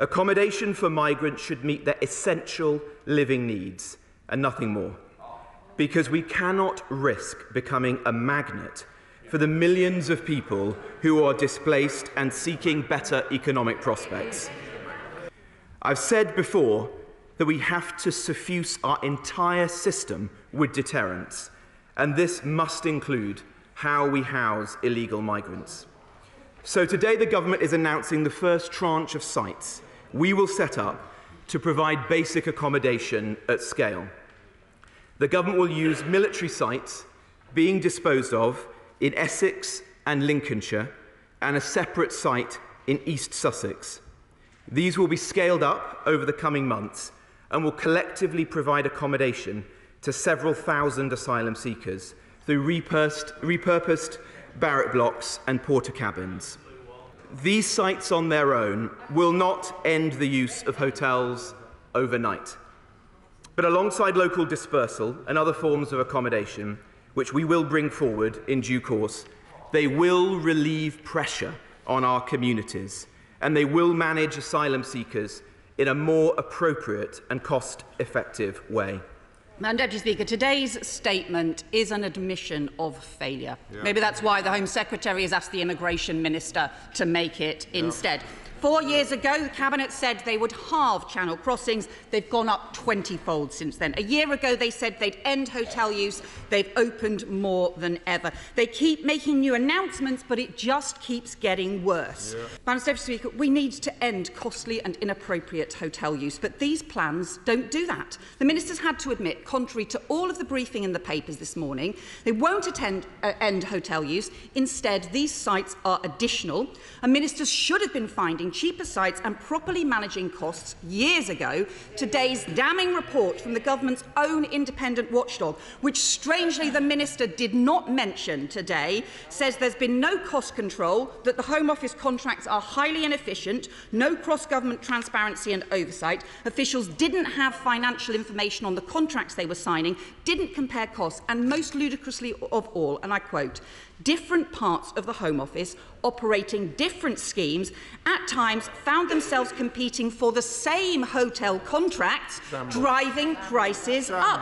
Accommodation for migrants should meet their essential living needs and nothing more. Because we cannot risk becoming a magnet for the millions of people who are displaced and seeking better economic prospects. I've said before that we have to suffuse our entire system with deterrence, and this must include how we house illegal migrants. So today the government is announcing the first tranche of sites we will set up to provide basic accommodation at scale. The government will use military sites being disposed of in Essex and Lincolnshire and a separate site in East Sussex. These will be scaled up over the coming months and will collectively provide accommodation to several thousand asylum seekers through repurposed, repurposed barrack blocks and Portakabins. These sites on their own will not end the use of hotels overnight. But alongside local dispersal and other forms of accommodation, which we will bring forward in due course, they will relieve pressure on our communities and they will manage asylum seekers in a more appropriate and cost effective way. Madam Deputy Speaker, today's statement is an admission of failure. Yeah. Maybe that's why the Home Secretary has asked the Immigration Minister to make it yeah. instead. Four years ago, the Cabinet said they would halve channel crossings. They've gone up 20-fold since then. A year ago, they said they'd end hotel use. They've opened more than ever. They keep making new announcements, but it just keeps getting worse. Yeah. Madam Deputy Speaker, we need to end costly and inappropriate hotel use, but these plans don't do that. The Minister's had to admit, contrary to all of the briefing in the papers this morning, they won't attend, uh, end hotel use. Instead, these sites are additional, and ministers should have been finding finding cheaper sites and properly managing costs years ago, today's damning report from the government's own independent watchdog, which strangely the minister did not mention today, says there's been no cost control, that the Home Office contracts are highly inefficient, no cross-government transparency and oversight, officials didn't have financial information on the contracts they were signing, didn't compare costs, and most ludicrously of all, and I quote, different parts of the Home Office operating different schemes at times found themselves competing for the same hotel contracts, driving prices up.